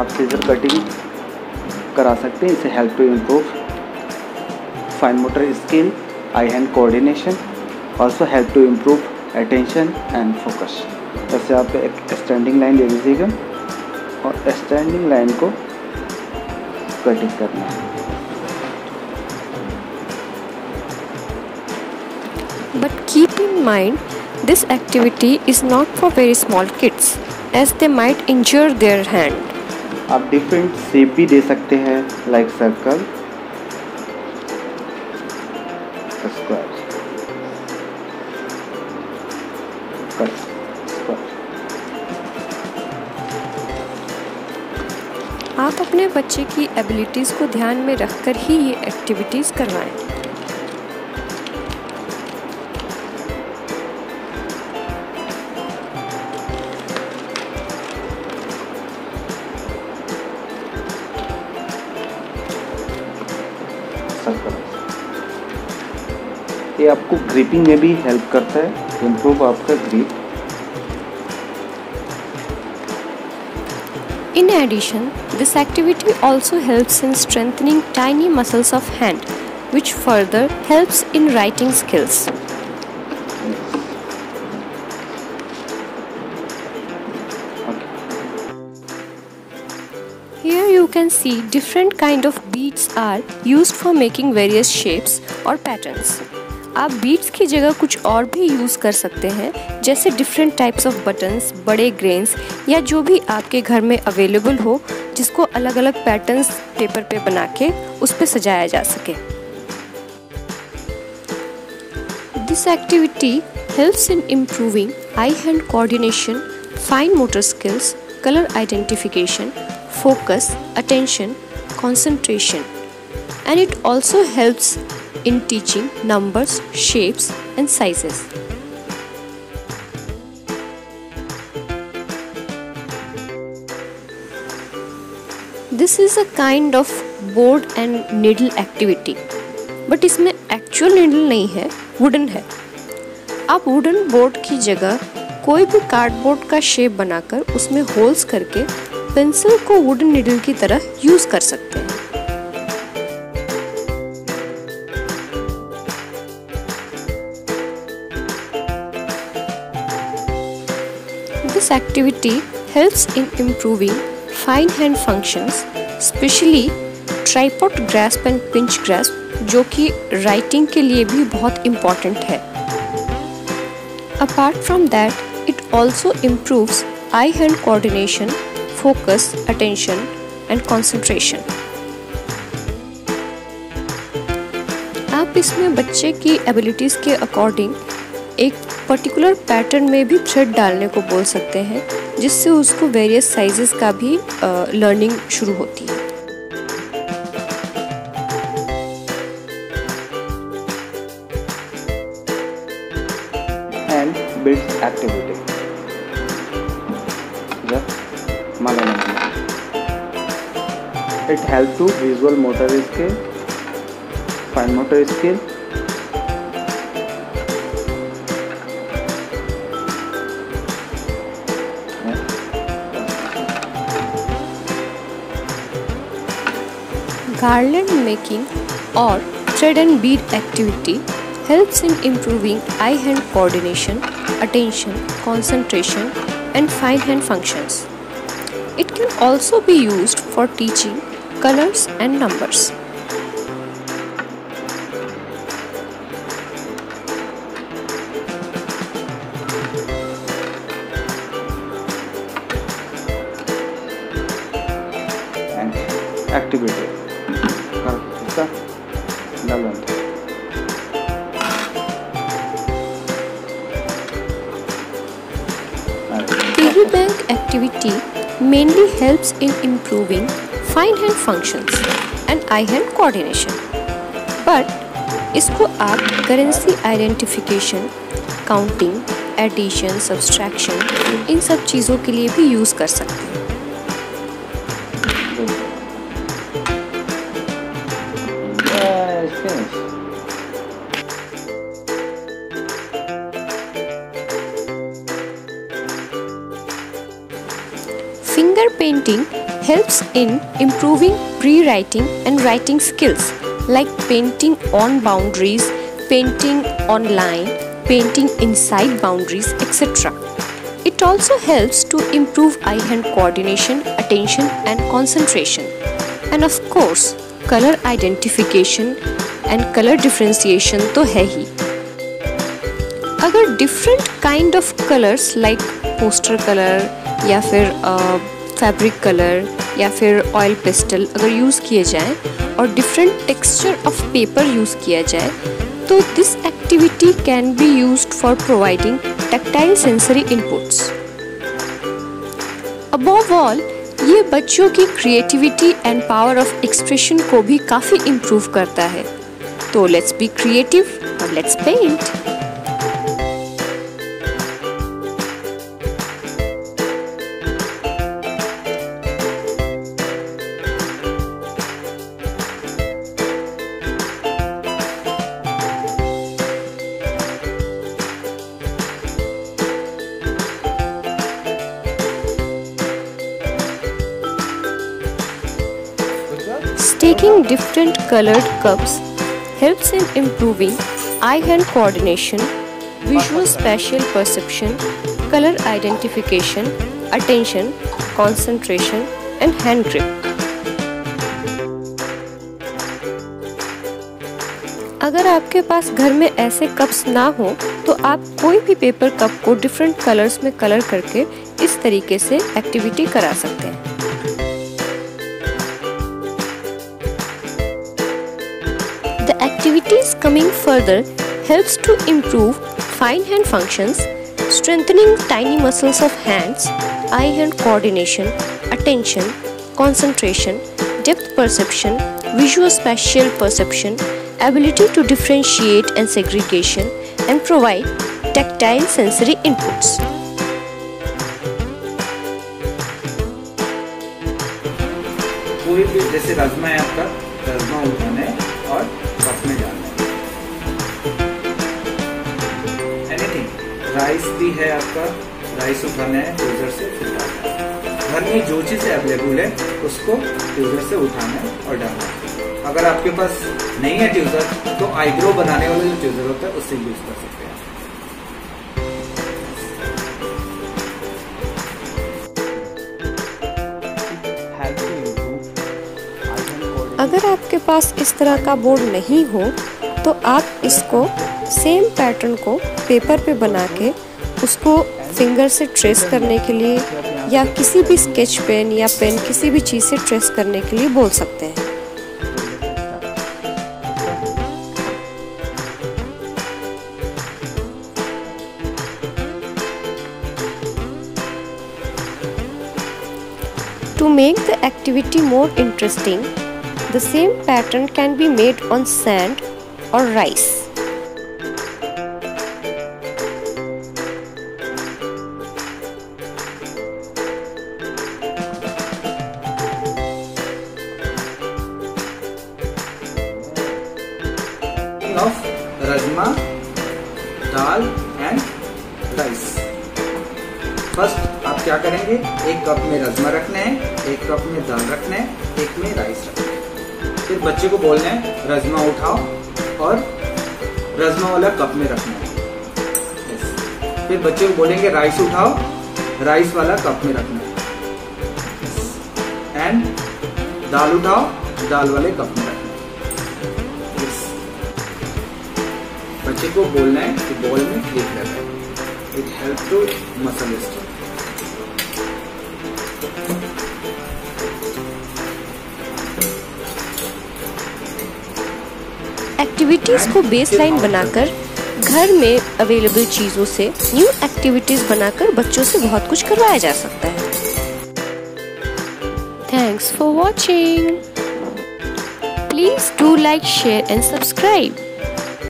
आप scissor cutting करा सकते हैं। इसे help to improve fine motor skill eye hand coordination also help to improve attention and focus जैसे आप एक स्टैंडिंग लाइन ले लीजिएगा और स्टैंडिंग लाइन को कटिंग करना है। But keep in mind, this activity is not for very small kids as they might injure their hand. आप डिफरेंट शेप भी दे सकते हैं लाइक सर्कल आप अपने बच्चे की एबिलिटीज़ को ध्यान में रखकर ही ये एक्टिविटीज़ करवाएँ। ये आपको ग्रिपिंग में भी हेल्प करता है इम्प्रूव आपका grip In addition, this activity also helps in strengthening tiny muscles of hand, which further helps in writing skills. Here you can see different kind of beads are used for making various shapes or patterns. आप beads की जगह कुछ और भी use कर सकते हैं जैसे डिफरेंट टाइप्स ऑफ़ बटन्स बड़े ग्रेन्स या जो भी आपके घर में अवेलेबल हो जिसको अलग अलग पैटर्न्स पेपर पे बना के उस पर सजाया जा सके। This activity helps in improving eye hand coordination fine motor skills colour identification focus, attention, concentration, and it also helps in teaching numbers, shapes, and sizes. This is a kind of board and needle activity, but इसमें actual needle नहीं है wooden है आप wooden board की जगह कोई भी cardboard का शेप बनाकर उसमें होल्स करके पेंसिल को वुडन निडल की तरह यूज़ कर सकते This activity helps in improving fine hand functions, especially tripod grasp and pinch grasp जो कि राइटिंग के लिए भी बहुत इंपॉर्टेंट है Apart from that, it also improves eye-hand coordination focus, attention, and concentration. आप इसमें बच्चे की एबिलिटीज़ के अकॉर्डिंग एक पर्टिकुलर पैटर्न में भी थ्रेड डालने को बोल सकते हैं, जिससे उसको वेरियस साइजेस का भी लर्निंग शुरू होती है। And build activity it help to visual motor skill Garland making or thread and bead activity helps in improving eye-hand coordination, attention, concentration and fine hand functions. It can also be used for teaching colors and numbers. and activity. Piggy bank activity mainly helps in improving fine hand functions and eye hand coordination. But इसको आप currency identification counting addition subtraction इन सब चीज़ों के लिए भी use कर सकते हैं painting helps in improving pre-writing and writing skills like painting on boundaries, painting on line, painting inside boundaries, etc. It also helps to improve eye-hand coordination, attention and concentration. And of course, color identification and color differentiation तो है ही अगर different kind of colours like poster colour या फिर fabric colour या फिर oil pastel अगर use किए जाएँ और different texture of paper use किया जाए तो this activity can be use for providing tactile sensory inputs above all ये बच्चों की creativity and power of expression को भी काफ़ी इम्प्रूव करता है। तो लेट्स बी क्रिएटिव और let's paint Staking different colored cups helps in improving eye-hand coordination, visual spatial perception, color identification, attention, concentration and hand grip. अगर आपके पास घर में ऐसे कप्स ना हो तो आप कोई भी पेपर कप को डिफरेंट कलर्स में कलर करके इस तरीके से एक्टिविटी करा सकते हैं activities coming further helps to improve fine hand functions, strengthening tiny muscles of hands, eye-hand coordination, attention, concentration, depth perception, visual spatial perception, ability to differentiate and segregation, and provide tactile sensory inputs. कोई भी जैसे राजमा है आपका राजमा उठाना है और rice भी है आपका, राइस उठाना है ट्यूजर से घर में जो चीज़ अवेलेबल है, उसको ट्यूजर से उठाना है और डालना है। अगर आपके पास नहीं है ट्यूजर तो आईब्रो बनाने वाला जो ट्यूजर होता है उससे यूज़ कर सकते हैं अगर आपके पास इस तरह का बोर्ड नहीं हो तो आप इसको सेम पैटर्न को पेपर पे बना के उसको फिंगर से ट्रेस करने के लिए या किसी भी स्केच पेन या पेन किसी भी चीज़ से ट्रेस करने के लिए बोल सकते हैं। To make the activity more interesting, The same pattern can be made on sand or rice. of rajma, dal and rice. First आप क्या करेंगे एक कप में रजमा रखना है एक कप में दाल रखना है एक में राइस रखना है फिर बच्चे को बोलना है रजमा उठाओ और रजमा वाला कप में रखना। है फिर बच्चे को बोलेंगे, राइस उठाओ, राइस वाला कप में रखना। है एंड दाल उठाओ, दाल वाले कप में रखना। बच्चे को बोलना है कि बॉल में क्लिक करना है it help to muscle strength activities को बेस लाइन बनाकर घर में अवेलेबल चीज़ों से न्यू एक्टिविटीज़ बनाकर बच्चों से बहुत कुछ करवाया जा सकता है। Thanks for watching please do like share and subscribe